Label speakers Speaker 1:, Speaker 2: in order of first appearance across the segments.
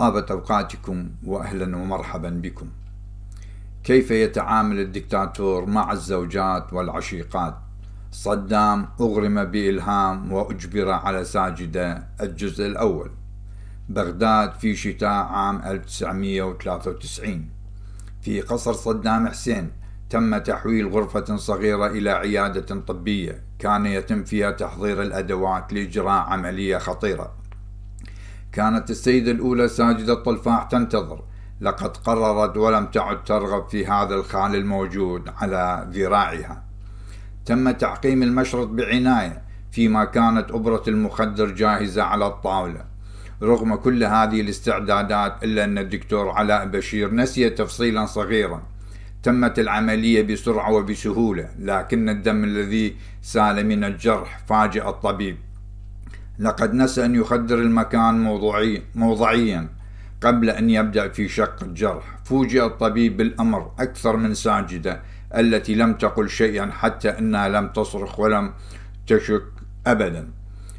Speaker 1: طابت أوقاتكم وأهلا ومرحبا بكم. كيف يتعامل الدكتاتور مع الزوجات والعشيقات؟ صدام أغرم بإلهام وأجبر على ساجدة الجزء الأول. بغداد في شتاء عام 1993 في قصر صدام حسين تم تحويل غرفة صغيرة إلى عيادة طبية. كان يتم فيها تحضير الأدوات لإجراء عملية خطيرة. كانت السيدة الأولى ساجدة الطلفاح تنتظر. لقد قررت ولم تعد ترغب في هذا الخال الموجود على ذراعها. تم تعقيم المشرط بعناية فيما كانت أبرة المخدر جاهزة على الطاولة. رغم كل هذه الاستعدادات إلا أن الدكتور علاء بشير نسي تفصيلا صغيرا. تمت العملية بسرعة وبسهولة لكن الدم الذي سال من الجرح فاجأ الطبيب. لقد نسى أن يخدر المكان موضوعي موضعيا قبل أن يبدأ في شق الجرح. فوجئ الطبيب بالأمر أكثر من ساجدة التي لم تقل شيئا حتى أنها لم تصرخ ولم تشك أبدا.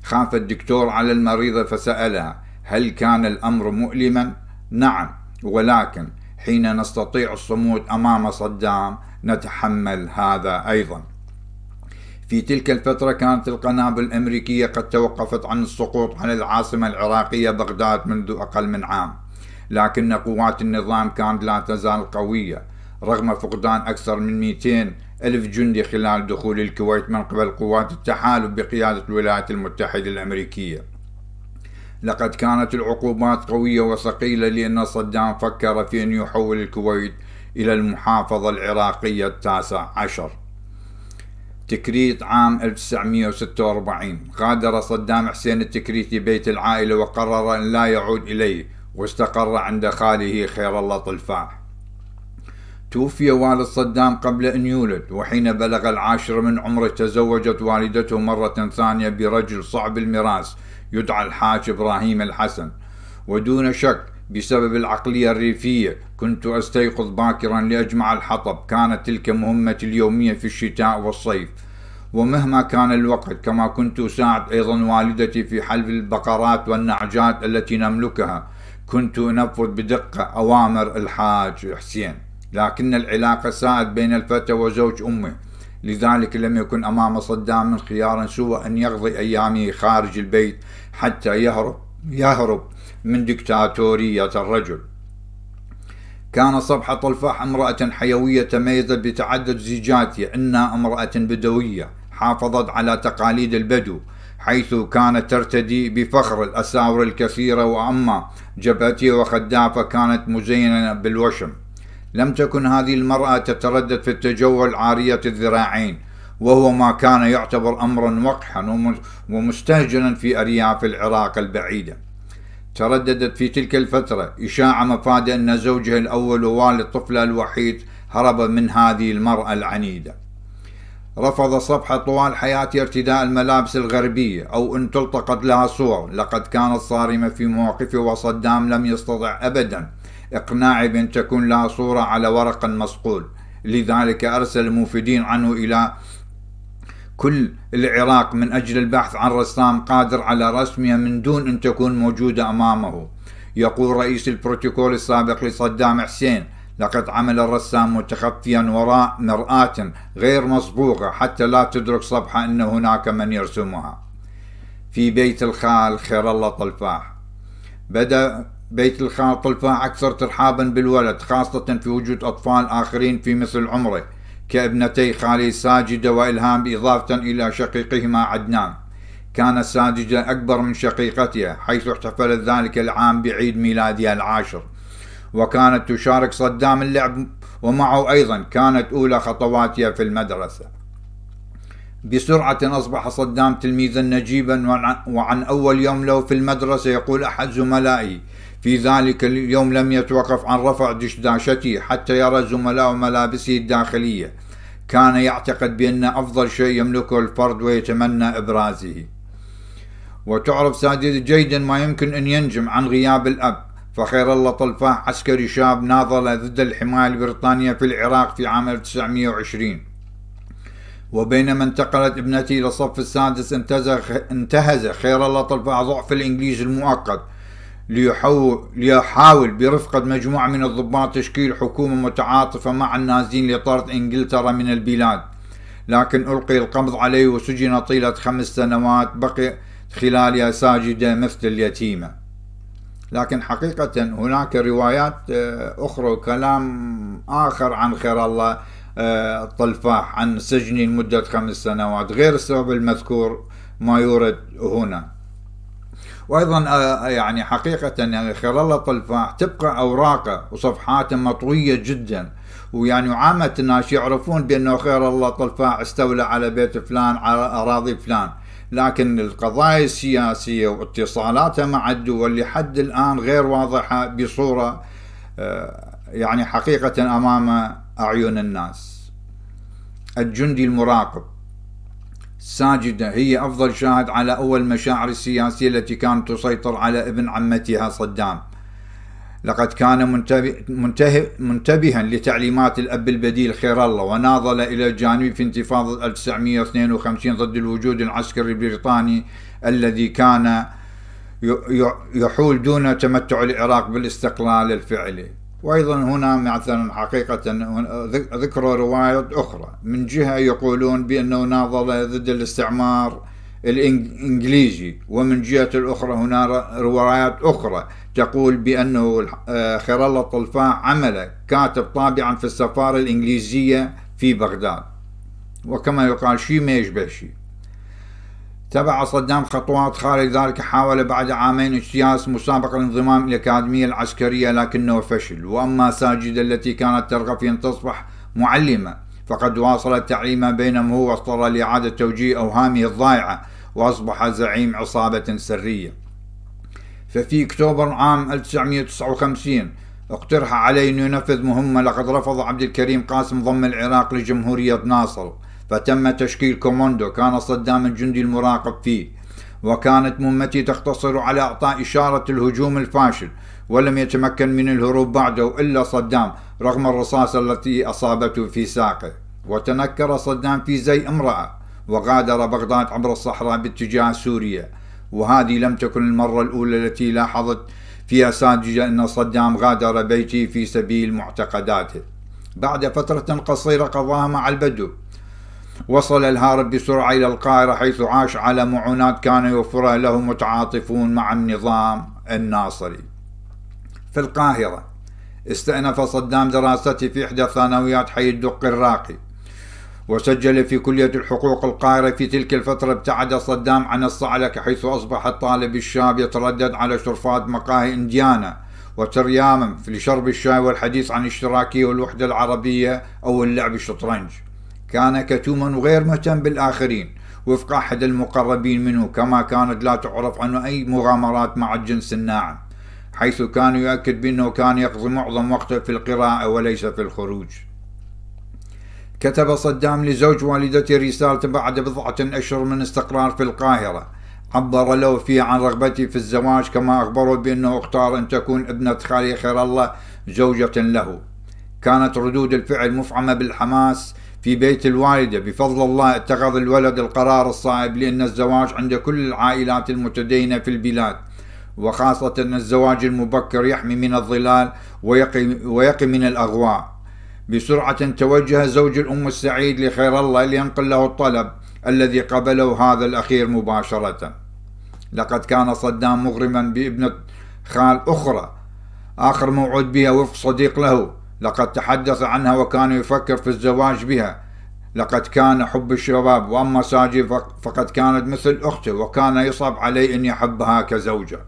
Speaker 1: خاف الدكتور على المريضة فسألها هل كان الأمر مؤلما؟ نعم ولكن حين نستطيع الصمود أمام صدام نتحمل هذا أيضا. في تلك الفترة كانت القنابل الأمريكية قد توقفت عن السقوط على العاصمة العراقية بغداد منذ أقل من عام. لكن قوات النظام كانت لا تزال قوية رغم فقدان أكثر من 200 ألف جندي خلال دخول الكويت من قبل قوات التحالف بقيادة الولايات المتحدة الأمريكية. لقد كانت العقوبات قوية وثقيلة لأن صدام فكر في أن يحول الكويت إلى المحافظة العراقية التاسع عشر. تكريت عام 1946 غادر صدام حسين التكريتي بيت العائلة وقرر أن لا يعود إليه واستقر عند خاله خير الله طلفاح توفي والد صدام قبل أن يولد وحين بلغ العاشر من عمره تزوجت والدته مرة ثانية برجل صعب المراس يدعى الحاج إبراهيم الحسن. ودون شك بسبب العقلية الريفية كنت أستيقظ باكرا لأجمع الحطب. كانت تلك مهمتي اليومية في الشتاء والصيف. ومهما كان الوقت كما كنت أساعد أيضا والدتي في حلب البقرات والنعجات التي نملكها كنت أنفذ بدقة أوامر الحاج حسين. لكن العلاقة ساءت بين الفتى وزوج أمه لذلك لم يكن أمام صدام من خيار سوى أن يقضي أيامه خارج البيت حتى يهرب يهرب من دكتاتورية الرجل. كان صبح طلفاح امرأة حيوية تميزت بتعدد زيجاتها إنها امرأة بدوية. حافظت على تقاليد البدو حيث كانت ترتدي بفخر الأساور الكثيرة وأما جبهتها وخدافة كانت مزينة بالوشم. لم تكن هذه المرأة تتردد في التجول عارية الذراعين وهو ما كان يعتبر أمرا وقحا ومستهجنا في أرياف العراق البعيدة. ترددت في تلك الفترة إشاعة مفادة أن زوجها الأول ووالد طفلها الوحيد هرب من هذه المرأة العنيدة. رفض صفحة طوال حياته ارتداء الملابس الغربية أو أن تلتقط لها صور. لقد كانت صارمة في مواقفه وصدام لم يستطع أبدا. إقناعي بأن تكون لها صورة على ورق مصقول لذلك أرسل الموفدين عنه إلى كل العراق من أجل البحث عن رسام قادر على رسمها من دون أن تكون موجودة أمامه. يقول رئيس البروتوكول السابق لصدام حسين لقد عمل الرسام متخفيا وراء مرآة غير مسبوقة حتى لا تدرك صبحة أن هناك من يرسمها. في بيت الخال خير الله طلفاح. بدأ بيت الخال طلفاح أكثر ترحابا بالولد خاصة في وجود أطفال آخرين في مثل عمره كابنتي خالي ساجدة وإلهام إضافة إلى شقيقهما عدنان. كانت ساجدة أكبر من شقيقتها حيث احتفلت ذلك العام بعيد ميلادها العاشر. وكانت تشارك صدام اللعب ومعه أيضا كانت أولى خطواتها في المدرسة. بسرعة أصبح صدام تلميذا نجيبا وعن أول يوم له في المدرسة يقول أحد زملائي في ذلك اليوم لم يتوقف عن رفع دشداشته حتى يرى زملاء ملابسه الداخلية. كان يعتقد بأن أفضل شيء يملكه الفرد ويتمنى إبرازه. وتعرف سادة جيدا ما يمكن أن ينجم عن غياب الأب. فخير الله طلفاح عسكري شاب ناضل ضد الحماية البريطانية في العراق في عام 1920 وبينما انتقلت ابنتي إلى الصف السادس انتهز خير الله طلفاح ضعف الإنجليز المؤقت ليحاول, برفقة مجموعة من الضباط تشكيل حكومة متعاطفة مع النازين لطرد إنجلترا من البلاد. لكن ألقي القبض عليه وسجن طيلة خمس سنوات بقي خلالها ساجدة مثل اليتيمة. لكن حقيقة هناك روايات آه، أخرى وكلام آخر عن خير الله الطلفاح آه، عن سجن لمدة خمس سنوات غير السبب المذكور ما يورد هنا. وأيضا آه، يعني حقيقة يعني خير الله طلفاح تبقى اوراقه وصفحاته مطوية جدا. ويعني عامة الناس يعرفون بأنه خير الله طلفاح استولى على بيت فلان على أراضي فلان. لكن القضايا السياسية واتصالاتها مع الدول لحد الآن غير واضحة بصورة آه، يعني حقيقة أمام أعين الناس. الجندي المراقب. ساجدة هي أفضل شاهد على أول مشاعر السياسية التي كانت تسيطر على ابن عمتها صدام. لقد كان منتبه منتبه منتبها لتعليمات الأب البديل خير الله وناضل إلى الجانب في انتفاضة 1952 ضد الوجود العسكري البريطاني الذي كان يحول دون تمتع العراق بالاستقلال الفعلي. وأيضا هنا مثلا حقيقة ذكر روايات أخرى. من جهة يقولون بأنه ناضل ضد الاستعمار الإنجليزي ومن جهة الأخرى هنا روايات أخرى تقول بأنه خير الله الطلفاء عمل كاتب طابعا في السفارة الإنجليزية في بغداد. وكما يقال شيء ما يشبه شيء تبع صدام خطوات خارج ذلك حاول بعد عامين اجتياز مسابقة الانضمام إلى الأكاديمية العسكرية لكنه فشل. وأما ساجدة التي كانت ترغب في أن تصبح معلمة فقد واصلت تعليمها بينما هو اضطر لإعادة توجيه أوهامه الضائعة وأصبح زعيم عصابة سرية. ففي أكتوبر عام 1959 اقترح عليه أن ينفذ مهمة لقد رفض عبد الكريم قاسم ضم العراق لجمهورية ناصر فتم تشكيل كوموندو كان صدام الجندي المراقب فيه وكانت مهمتي تقتصر على إعطاء إشارة الهجوم الفاشل ولم يتمكن من الهروب بعده إلا صدام رغم الرصاصة التي أصابته في ساقه. وتنكر صدام في زي امرأة وغادر بغداد عبر الصحراء باتجاه سوريا. وهذه لم تكن المرة الأولى التي لاحظت فيها ساججة أن صدام غادر بيتي في سبيل معتقداته. بعد فترة قصيرة قضاها مع البدو. وصل الهارب بسرعة إلى القاهرة حيث عاش على معونات كان يوفرها له متعاطفون مع النظام الناصري. في القاهرة. استأنف صدام دراسته في إحدى ثانويات حي الدق الراقي. وسجل في كلية الحقوق القاهرة في تلك الفترة ابتعد صدام عن الصعلكة حيث أصبح الطالب الشاب يتردد على شرفات مقاهي إنديانا وترياما لشرب الشاي والحديث عن الاشتراكية والوحدة العربية أو اللعب الشطرنج. كان كتوما وغير مهتم بالآخرين وفق أحد المقربين منه كما كانت لا تعرف عنه أي مغامرات مع الجنس الناعم. حيث كان يؤكد بأنه كان يقضي معظم وقته في القراءة وليس في الخروج. كتب صدام لزوج والدته رسالة بعد بضعة أشهر من استقرار في القاهرة. عبر له فيها عن رغبته في الزواج كما أخبره بأنه اختار أن تكون ابنة خالي خير الله زوجة له. كانت ردود الفعل مفعمة بالحماس في بيت الوالدة. بفضل الله اتخذ الولد القرار الصائب لأن الزواج عند كل العائلات المتدينة في البلاد. وخاصة أن الزواج المبكر يحمي من الظلال ويقي, ويقي من الأغواء. بسرعة توجه زوج الأم السعيد لخير الله لينقل له الطلب الذي قبله هذا الأخير مباشرة. لقد كان صدام مغرما بابنة خال أخرى. آخر موعود بها وفق صديق له. لقد تحدث عنها وكان يفكر في الزواج بها. لقد كان حب الشباب وأما ساجي فقد كانت مثل أخته وكان يصعب عليه أن يحبها كزوجة.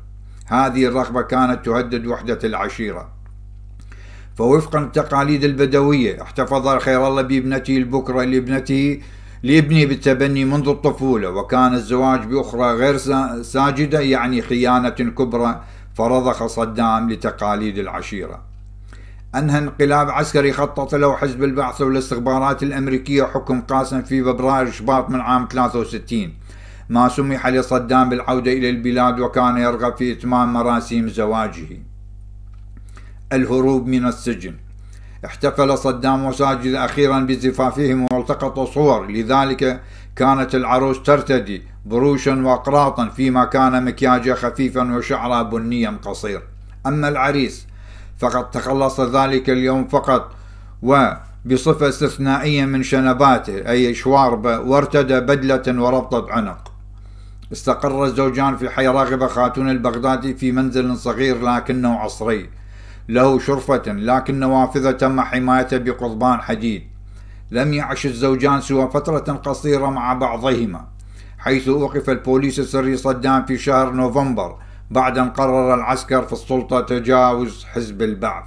Speaker 1: هذه الرغبة كانت تهدد وحدة العشيرة. فوفقا التقاليد البدوية احتفظ خير الله بابنته البكرة لابنته لابنه بالتبني منذ الطفولة. وكان الزواج بأخرى غير ساجدة يعني خيانة كبرى فرضخ صدام لتقاليد العشيرة. أنهى انقلاب عسكري خطط له حزب البعث والاستخبارات الأمريكية حكم قاسم في فبراير شباط من عام 63 ما سمح لصدام بالعودة إلى البلاد وكان يرغب في إتمام مراسيم زواجه. الهروب من السجن. احتفل صدام وساجد أخيرا بزفافهم والتقطوا صور. لذلك كانت العروس ترتدي بروشا وأقراطا فيما كان مكياجها خفيفا وشعرها بنيا قصير. أما العريس فقد تخلص ذلك اليوم فقط وبصفة استثنائية من شنباته أي شواربة وارتدى بدلة وربطة عنق. استقر الزوجان في حي راغبة خاتون البغدادي في منزل صغير لكنه عصري. له شرفة لكن نوافذة تم حمايته بقضبان حديد. لم يعش الزوجان سوى فترة قصيرة مع بعضهما حيث أوقف البوليس السري صدام في شهر نوفمبر بعد أن قرر العسكر في السلطة تجاوز حزب البعث.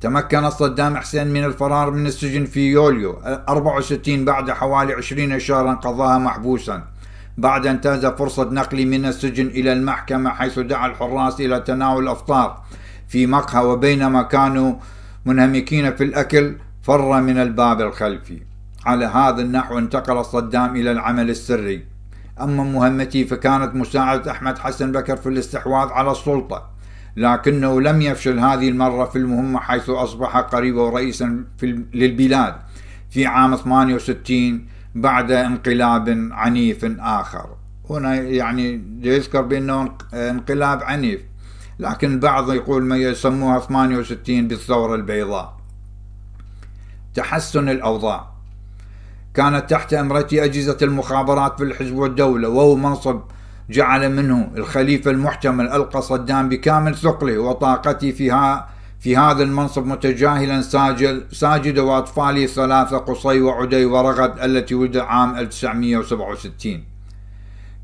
Speaker 1: تمكن صدام حسين من الفرار من السجن في يوليو 64 بعد حوالي 20 شهرا قضاها محبوسا. بعد انتهز فرصة نقله من السجن إلى المحكمة حيث دعا الحراس إلى تناول الأفطار في مقهى وبينما كانوا منهمكين في الأكل فر من الباب الخلفي على هذا النحو انتقل صدام إلى العمل السري. أما مهمتي فكانت مساعدة أحمد حسن بكر في الاستحواذ على السلطة. لكنه لم يفشل هذه المرة في المهمة حيث أصبح قريبا رئيسا للبلاد. في عام 68 بعد انقلاب عنيف آخر. هنا يعني يذكر بأنه انقلاب عنيف لكن البعض يقول ما يسموها 68 بالثورة البيضاء. تحسن الأوضاع. كانت تحت أمرتي أجهزة المخابرات في الحزب والدولة وهو منصب جعل منه الخليفة المحتمل ألقى صدام بكامل ثقله وطاقته فيها في هذا المنصب متجاهلا ساجد, ساجد وأطفاله الثلاثة قصي وعدي ورغد التي ولد عام 1967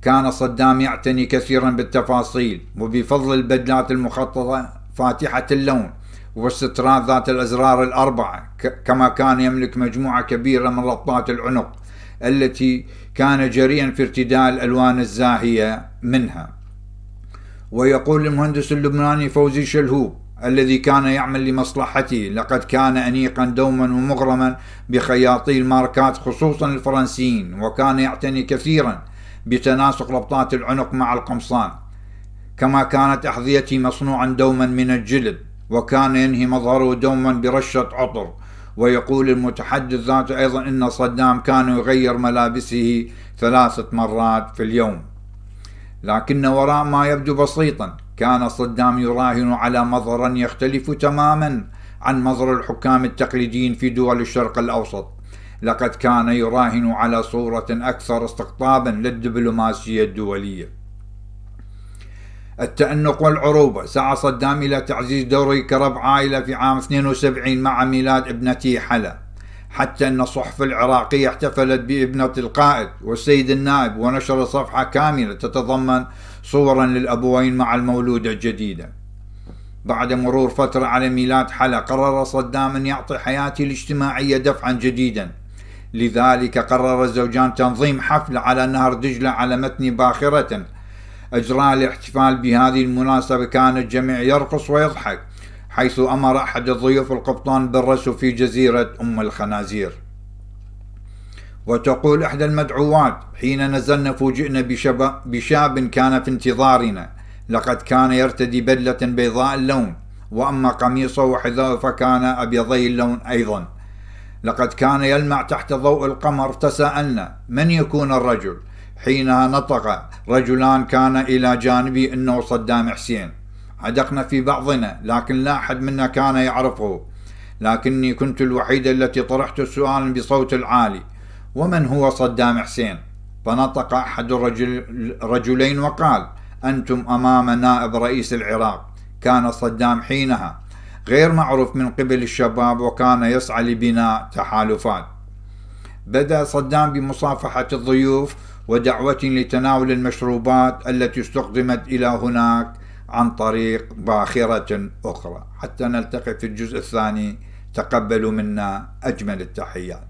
Speaker 1: كان صدام يعتني كثيرا بالتفاصيل وبفضل البدلات المخططة فاتحة اللون والسترات ذات الأزرار الأربعة كما كان يملك مجموعة كبيرة من ربطات العنق التي كان جريئا في ارتداء الألوان الزاهية منها. ويقول المهندس اللبناني فوزي شلهوب الذي كان يعمل لمصلحته. لقد كان أنيقا دوما ومغرما بخياطي الماركات خصوصا الفرنسيين وكان يعتني كثيرا بتناسق ربطات العنق مع القمصان. كما كانت أحذيتي مصنوعا دوما من الجلد وكان ينهي مظهره دوما برشة عطر. ويقول المتحدث ذاته أيضا أن صدام كان يغير ملابسه ثلاثة مرات في اليوم. لكن وراء ما يبدو بسيطا. كان صدام يراهن على مظهر يختلف تماما عن مظهر الحكام التقليديين في دول الشرق الأوسط. لقد كان يراهن على صورة أكثر استقطابا للدبلوماسية الدولية. التأنق والعروبة. سعى صدام إلى تعزيز دوره كرب عائلة في عام 72 مع ميلاد ابنته حلا. حتى أن الصحف العراقية احتفلت بابنة القائد والسيد النائب ونشر صفحة كاملة تتضمن صورا للأبوين مع المولودة الجديدة بعد مرور فترة على ميلاد حلا قرر صدام أن يعطي حياته الاجتماعية دفعا جديدا. لذلك قرر الزوجان تنظيم حفل على نهر دجلة على متن باخرة. أجرى الاحتفال بهذه المناسبة كان الجميع يرقص ويضحك حيث أمر أحد الضيوف القبطان بالرسو في جزيرة أم الخنازير. وتقول إحدى المدعوات حين نزلنا فوجئنا بشاب كان في انتظارنا. لقد كان يرتدي بدلة بيضاء اللون وأما قميصه وحذاءه فكان أبيضي اللون أيضا. لقد كان يلمع تحت ضوء القمر تساءلنا من يكون الرجل؟ حينها نطق رجلان كان إلى جانبي أنه صدام حسين. عدقنا في بعضنا لكن لا أحد منا كان يعرفه. لكني كنت الوحيدة التي طرحت السؤال بصوت عالي ومن هو صدام حسين؟ فنطق أحد الرجلين وقال أنتم أمام نائب رئيس العراق. كان صدام حينها. غير معروف من قبل الشباب وكان يسعى لبناء تحالفات. بدأ صدام بمصافحة الضيوف ودعوة لتناول المشروبات التي استخدمت إلى هناك عن طريق باخرة أخرى. حتى نلتقي في الجزء الثاني. تقبلوا منا أجمل التحيات.